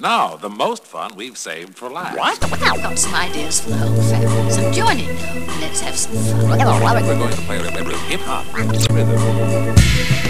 Now, the most fun we've saved for last. What? I've got some ideas for the whole family. So join in now. Let's have some fun. We're going to play a little hip hop rhythm.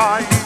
time.